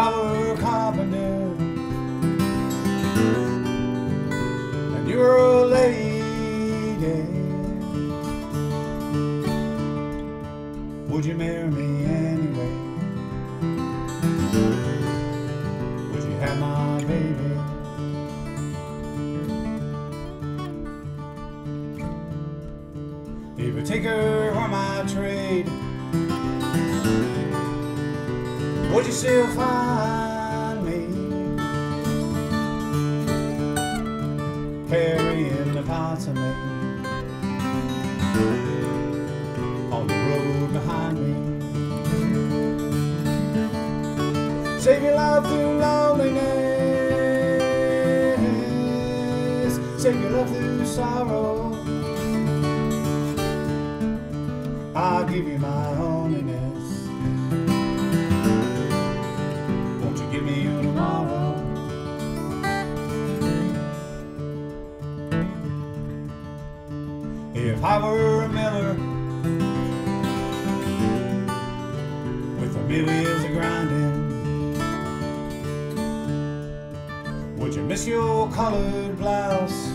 I were a carpenter and you were a lady, would you marry me anyway? Would you have my baby? If you take her for my trade, would you still find carrying the parts of me on the road behind me? Save your life through loneliness, save your love through sorrow. Were miller with a mill wheels a grinding, would you miss your colored blouse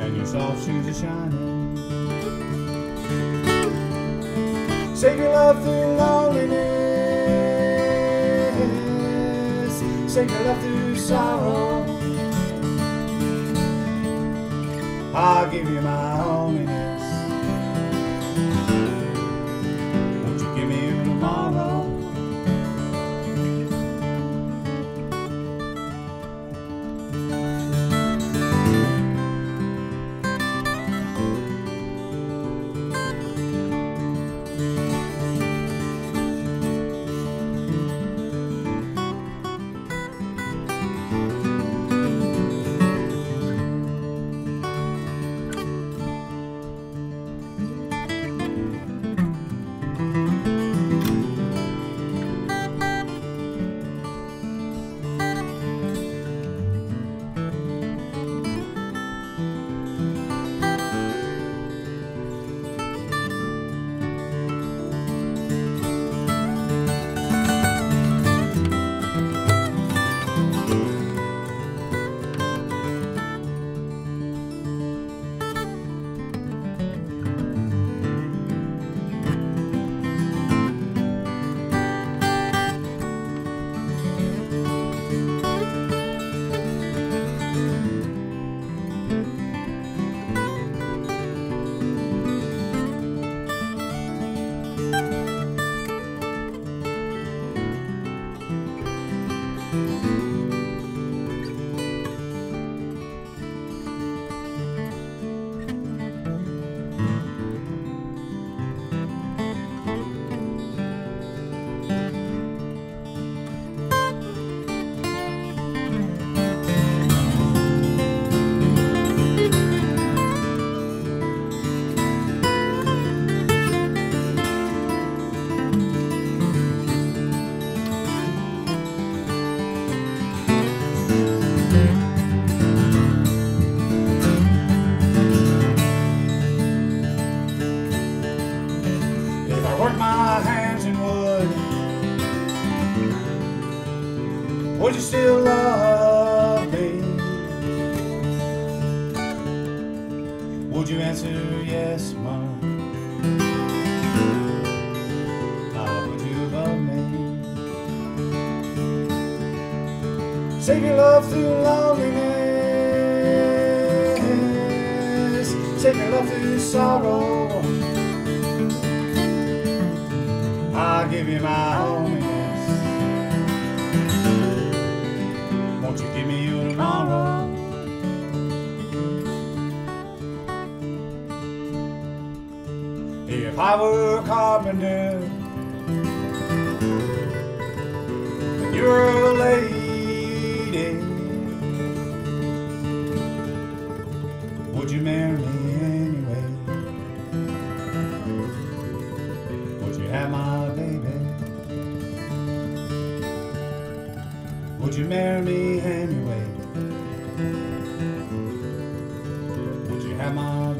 and your soft shoes are shining? Save your love through loneliness. Save your love through sorrow. I'll give you my loneliness. Love? Would you answer yes, Mom? How would you love me? Save your love through loneliness. Save your love through sorrow. if I were a carpenter. And you're a lady. Would you marry me anyway? Would you have my baby? Would you marry me anyway? Would you have my